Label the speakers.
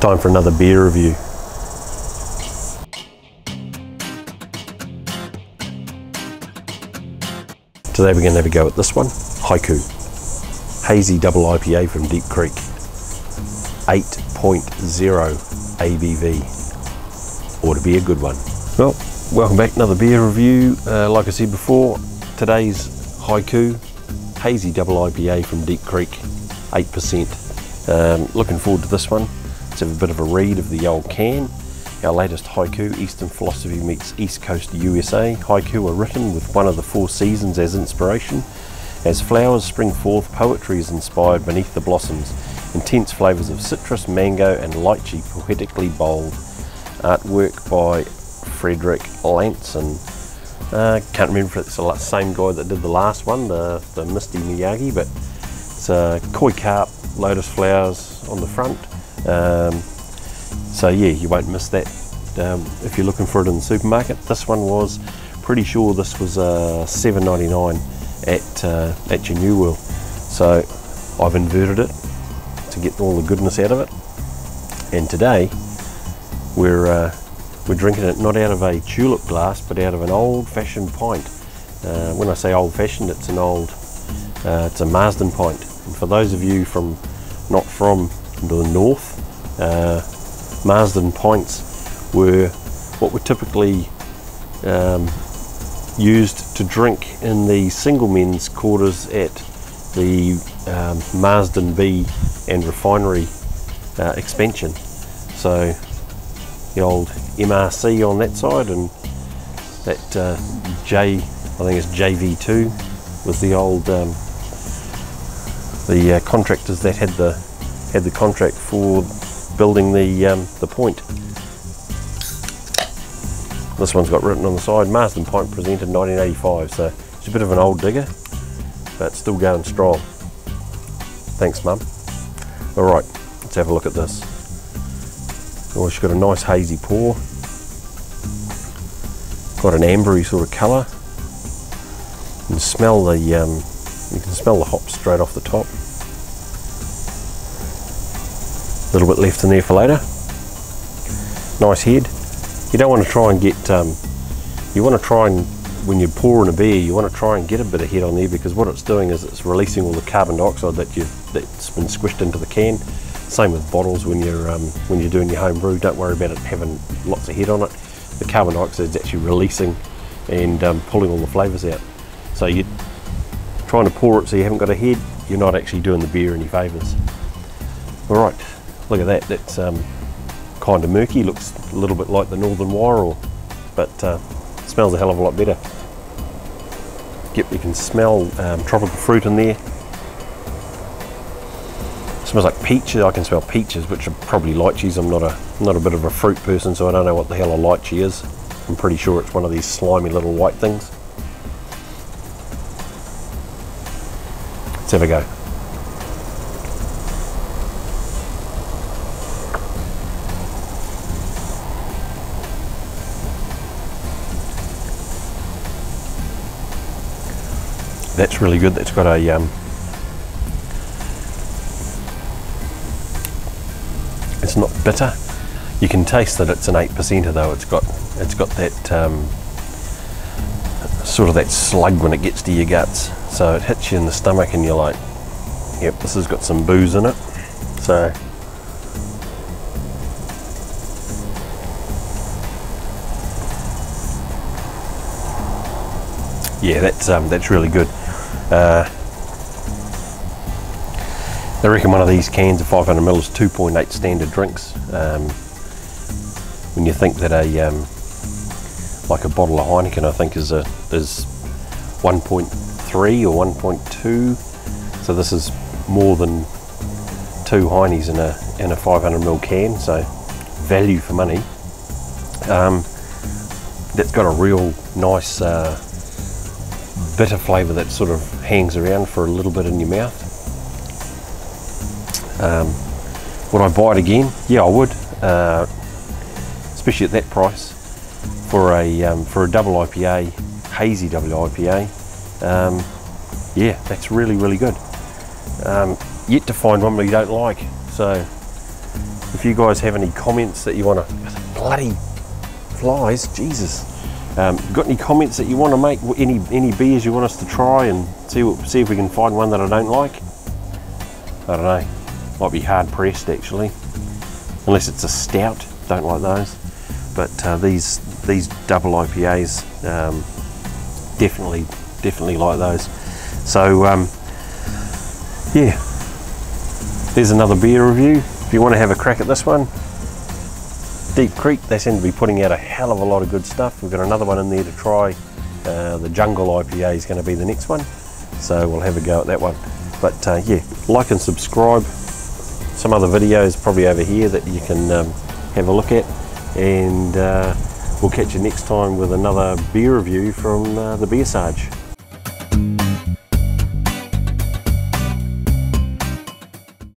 Speaker 1: time for another beer review. Today we're going to have a go at this one, Haiku. Hazy double IPA from Deep Creek. 8.0 ABV. Ought to be a good one. Well, welcome back, another beer review. Uh, like I said before, today's Haiku, Hazy double IPA from Deep Creek, 8%. Um, looking forward to this one. Have a bit of a read of the old can. Our latest haiku, Eastern Philosophy meets East Coast USA. Haiku are written with one of the four seasons as inspiration. As flowers spring forth, poetry is inspired beneath the blossoms. Intense flavours of citrus, mango, and lychee, poetically bold. Artwork by Frederick Lanson. Uh, can't remember if it's the same guy that did the last one, the, the Misty Miyagi, but it's a koi carp, lotus flowers on the front. Um, so yeah, you won't miss that um, if you're looking for it in the supermarket. This one was pretty sure this was uh, 7.99 at uh, at your New World. So I've inverted it to get all the goodness out of it. And today we're uh, we're drinking it not out of a tulip glass, but out of an old-fashioned pint. Uh, when I say old-fashioned, it's an old, uh, it's a Marsden pint. And for those of you from not from the north, uh, Marsden pints were what were typically um, used to drink in the single men's quarters at the um, Marsden B and Refinery uh, expansion. So the old MRC on that side and that uh, J, I think it's JV2 was the old um, the uh, contractors that had the had the contract for building the um, the point. This one's got written on the side, Marsden Point presented 1985, so it's a bit of an old digger, but still going strong. Thanks, Mum. All right, let's have a look at this. Oh, she's got a nice hazy pour. Got an ambery sort of colour. You can smell the um, you can smell the hops straight off the top. A little bit left in there for later. Nice head. You don't want to try and get, um, you want to try and, when you're pouring a beer, you want to try and get a bit of head on there because what it's doing is it's releasing all the carbon dioxide that you that's been squished into the can. Same with bottles when you're um, when you're doing your home brew. Don't worry about it having lots of head on it. The carbon dioxide is actually releasing and um, pulling all the flavours out. So you're trying to pour it so you haven't got a head. You're not actually doing the beer any favours. All right, Look at that, that's um, kind of murky, looks a little bit like the Northern Wire, but uh, smells a hell of a lot better. Yep, you can smell um, tropical fruit in there. smells like peaches, I can smell peaches, which are probably lychees. I'm not a, not a bit of a fruit person, so I don't know what the hell a lychee is. I'm pretty sure it's one of these slimy little white things. Let's have a go. That's really good. That's got a um, it's not bitter. You can taste that it's an eight percenter though. It's got it's got that um, sort of that slug when it gets to your guts. So it hits you in the stomach and you're like, yep, this has got some booze in it. So yeah, that's um, that's really good. Uh, they reckon one of these cans of 500 ml is 2.8 standard drinks. Um, when you think that a um, like a bottle of Heineken, I think is a is 1.3 or 1.2. So this is more than two Heinies in a in a 500 ml can. So value for money. Um, that's got a real nice. Uh, bitter flavour that sort of hangs around for a little bit in your mouth. Um, would I buy it again? Yeah, I would, uh, especially at that price for a um, for a double IPA, hazy double IPA. Um, yeah, that's really really good. Um, yet to find one that you don't like. So if if you guys have any comments that you want to, bloody flies, Jesus. Um, got any comments that you want to make? Any any beers you want us to try and see what, see if we can find one that I don't like? I don't know. Might be hard pressed actually, unless it's a stout. Don't like those. But uh, these these double IPAs um, definitely definitely like those. So um, yeah, there's another beer review. If you want to have a crack at this one, Deep Creek, they seem to be putting out a hell of a lot of good stuff. We've got another one in there to try. Uh, the Jungle IPA is going to be the next one, so we'll have a go at that one. But uh, yeah, like and subscribe. Some other videos probably over here that you can um, have a look at, and uh, we'll catch you next time with another beer review from uh, the Beer Sarge.